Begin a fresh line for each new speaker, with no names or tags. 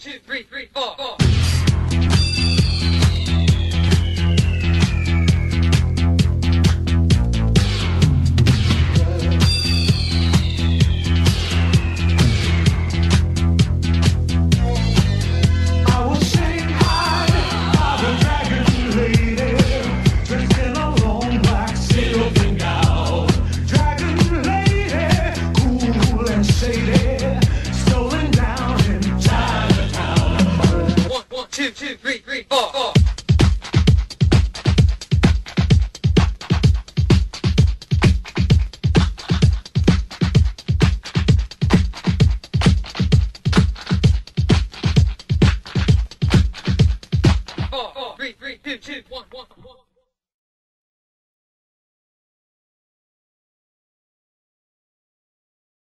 two, two,